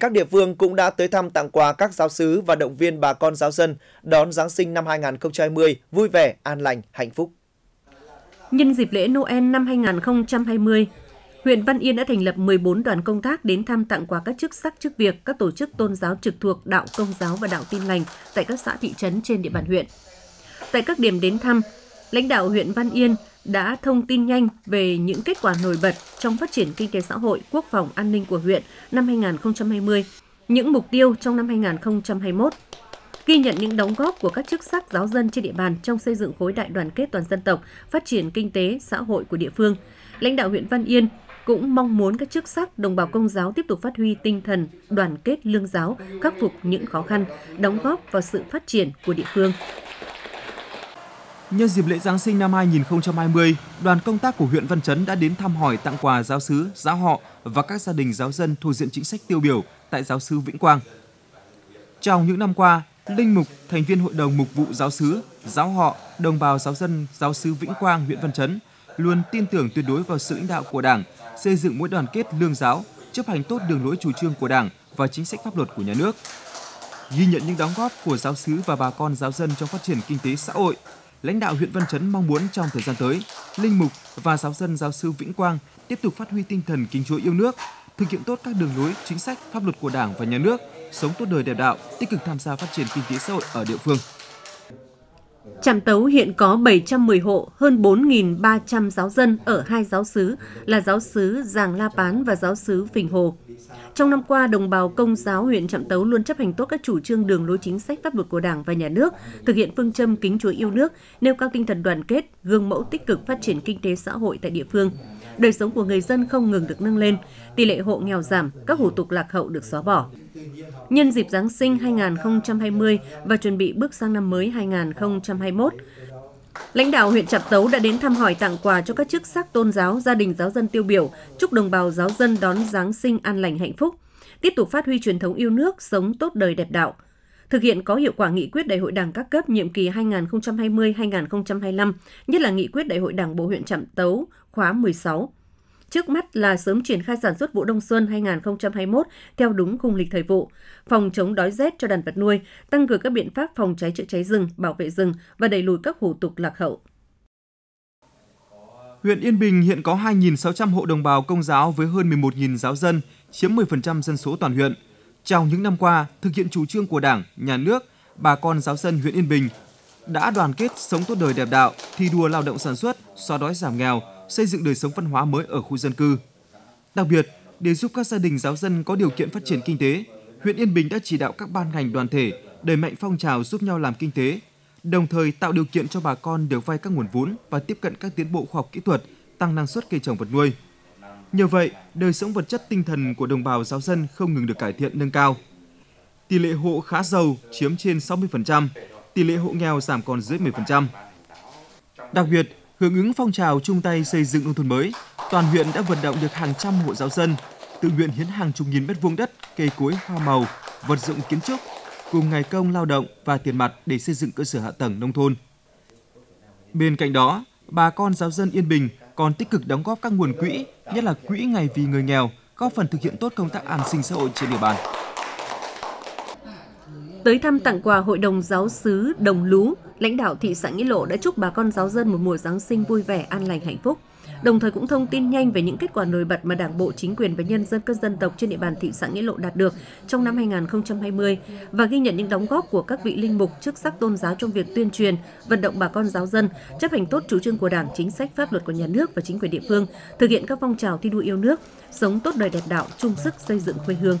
Các địa phương cũng đã tới thăm tặng quà các giáo sứ và động viên bà con giáo dân đón Giáng sinh năm 2020 vui vẻ, an lành, hạnh phúc. Nhân dịp lễ Noel năm 2020, huyện Văn Yên đã thành lập 14 đoàn công tác đến thăm tặng quà các chức sắc chức việc, các tổ chức tôn giáo trực thuộc đạo công giáo và đạo tin lành tại các xã thị trấn trên địa bàn huyện. Tại các điểm đến thăm, lãnh đạo huyện Văn Yên đã thông tin nhanh về những kết quả nổi bật trong phát triển kinh tế xã hội, quốc phòng, an ninh của huyện năm 2020, những mục tiêu trong năm 2021 ghi nhận những đóng góp của các chức sắc giáo dân trên địa bàn trong xây dựng khối đại đoàn kết toàn dân tộc, phát triển kinh tế, xã hội của địa phương. Lãnh đạo huyện Văn Yên cũng mong muốn các chức sắc đồng bào công giáo tiếp tục phát huy tinh thần đoàn kết lương giáo, khắc phục những khó khăn, đóng góp vào sự phát triển của địa phương. Nhân dịp lễ Giáng sinh năm 2020, đoàn công tác của huyện Văn Chấn đã đến thăm hỏi tặng quà giáo sứ, giáo họ và các gia đình giáo dân thuộc diện chính sách tiêu biểu tại giáo sứ Vĩnh Quang. Trong những năm qua, linh mục, thành viên hội đồng mục vụ giáo sứ, giáo họ, đồng bào giáo dân giáo sứ Vĩnh Quang, huyện Văn Chấn luôn tin tưởng tuyệt đối vào sự lãnh đạo của Đảng, xây dựng mối đoàn kết lương giáo, chấp hành tốt đường lối chủ trương của Đảng và chính sách pháp luật của nhà nước. Ghi nhận những đóng góp của giáo sứ và bà con giáo dân trong phát triển kinh tế xã hội, lãnh đạo huyện Văn Chấn mong muốn trong thời gian tới, linh mục và giáo dân giáo sư Vĩnh Quang tiếp tục phát huy tinh thần kính Chúa yêu nước, thực hiện tốt các đường lối, chính sách, pháp luật của Đảng và nhà nước, sống tốt đời đẹp đạo, tích cực tham gia phát triển kinh tế xã hội ở địa phương. Trạm Tấu hiện có 710 hộ, hơn 4.300 giáo dân ở hai giáo xứ là giáo xứ Giàng La Pán và giáo xứ Phình Hồ. Trong năm qua, đồng bào công giáo huyện Trạm Tấu luôn chấp hành tốt các chủ trương đường lối chính sách pháp luật của Đảng và Nhà nước, thực hiện phương châm kính Chúa yêu nước, nêu cao tinh thần đoàn kết, gương mẫu tích cực phát triển kinh tế xã hội tại địa phương. Đời sống của người dân không ngừng được nâng lên, tỷ lệ hộ nghèo giảm, các hủ tục lạc hậu được xóa bỏ. Nhân dịp Giáng sinh 2020 và chuẩn bị bước sang năm mới 2021, Lãnh đạo huyện Trạm Tấu đã đến thăm hỏi tặng quà cho các chức sắc tôn giáo, gia đình giáo dân tiêu biểu, chúc đồng bào giáo dân đón Giáng sinh an lành hạnh phúc, tiếp tục phát huy truyền thống yêu nước, sống tốt đời đẹp đạo, thực hiện có hiệu quả nghị quyết Đại hội Đảng các cấp nhiệm kỳ 2020-2025, nhất là nghị quyết Đại hội Đảng bộ huyện Trạm Tấu khóa 16. Trước mắt là sớm triển khai sản xuất vụ đông xuân 2021 theo đúng khung lịch thời vụ, phòng chống đói rét cho đàn vật nuôi, tăng cường các biện pháp phòng cháy chữa cháy rừng, bảo vệ rừng và đẩy lùi các hủ tục lạc hậu. Huyện Yên Bình hiện có 2.600 hộ đồng bào công giáo với hơn 11.000 giáo dân, chiếm 10% dân số toàn huyện. Trong những năm qua, thực hiện chủ trương của Đảng, Nhà nước, bà con giáo dân huyện Yên Bình đã đoàn kết sống tốt đời đẹp đạo, thi đua lao động sản xuất, xóa đói giảm nghèo, xây dựng đời sống văn hóa mới ở khu dân cư. Đặc biệt, để giúp các gia đình giáo dân có điều kiện phát triển kinh tế, huyện Yên Bình đã chỉ đạo các ban ngành đoàn thể đẩy mạnh phong trào giúp nhau làm kinh tế, đồng thời tạo điều kiện cho bà con được vay các nguồn vốn và tiếp cận các tiến bộ khoa học kỹ thuật, tăng năng suất cây trồng vật nuôi. Nhờ vậy, đời sống vật chất tinh thần của đồng bào giáo dân không ngừng được cải thiện nâng cao. Tỷ lệ hộ khá giàu chiếm trên 60%, tỷ lệ hộ nghèo giảm còn dưới 10%. Đặc biệt, hưởng ứng phong trào chung tay xây dựng nông thôn mới, toàn huyện đã vận động được hàng trăm hộ giáo dân tự nguyện hiến hàng chục nghìn mét vuông đất, cây cối, hoa màu, vật dụng kiến trúc cùng ngày công lao động và tiền mặt để xây dựng cơ sở hạ tầng nông thôn. Bên cạnh đó, bà con giáo dân Yên Bình còn tích cực đóng góp các nguồn quỹ, nhất là quỹ ngày vì người nghèo, góp phần thực hiện tốt công tác an sinh xã hội trên địa bàn. Tới thăm tặng quà Hội đồng Giáo sứ Đồng Lú, lãnh đạo thị xã Nghĩa Lộ đã chúc bà con giáo dân một mùa Giáng sinh vui vẻ, an lành, hạnh phúc. Đồng thời cũng thông tin nhanh về những kết quả nổi bật mà Đảng bộ, chính quyền và nhân dân các dân tộc trên địa bàn thị xã Nghĩa Lộ đạt được trong năm 2020 và ghi nhận những đóng góp của các vị linh mục chức sắc tôn giáo trong việc tuyên truyền, vận động bà con giáo dân chấp hành tốt chủ trương của Đảng, chính sách pháp luật của nhà nước và chính quyền địa phương, thực hiện các phong trào thi đua yêu nước, sống tốt đời đẹp đạo, chung sức xây dựng quê hương.